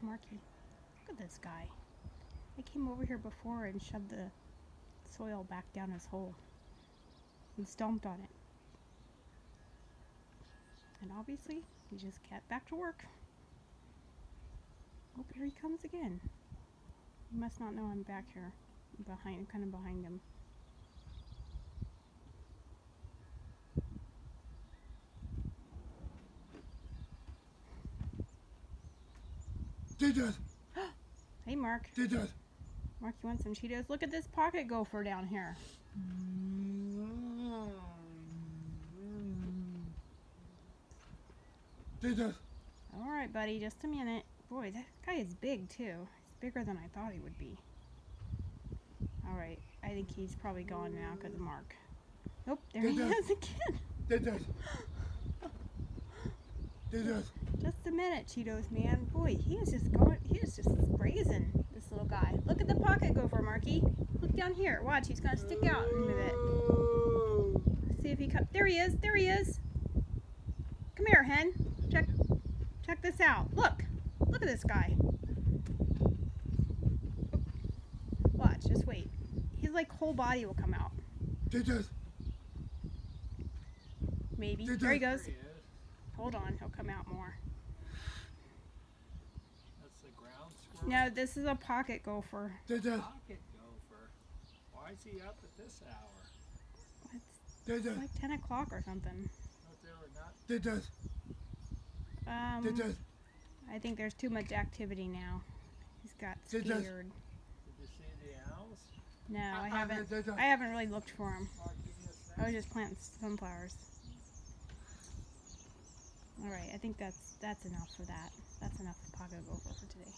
Marky. Look at this guy. I came over here before and shoved the soil back down his hole and stomped on it. And obviously, he just got back to work. Oh, here he comes again. He must not know I'm back here. Behind, kind of behind him. That. Hey, Mark. Did that. Mark, you want some Cheetos? Look at this pocket gopher down here. That. All right, buddy, just a minute. Boy, that guy is big too. He's bigger than I thought he would be. All right, I think he's probably gone now because of Mark. Nope, there he is again. Did that. Did that. Just a minute, Cheetos man. Boy, he is just going. He is just brazen. This little guy. Look at the pocket gopher, Marky. Look down here. Watch, he's gonna stick out in a minute. See if he comes. There he is. There he is. Come here, hen. Check. Check this out. Look. Look at this guy. Watch. Just wait. His like whole body will come out. Did. Maybe. Did There he that- goes. There he is. Hold on. He'll come out more. That's the ground squirrel. No, this is a pocket gopher. Did that. Pocket gopher. Why is he up at this hour? It's Did that. like 10 o'clock or something. Thought they were not. Did that. Um, Did that. I think there's too much activity now. He's got Did that- scared. Did you see the owls? No, I haven't. did that. I haven't really looked for him. Mark, give me a sec. I was just planting sunflowers. All right, I think that's that's enough for that. That's enough pocket gopher for today.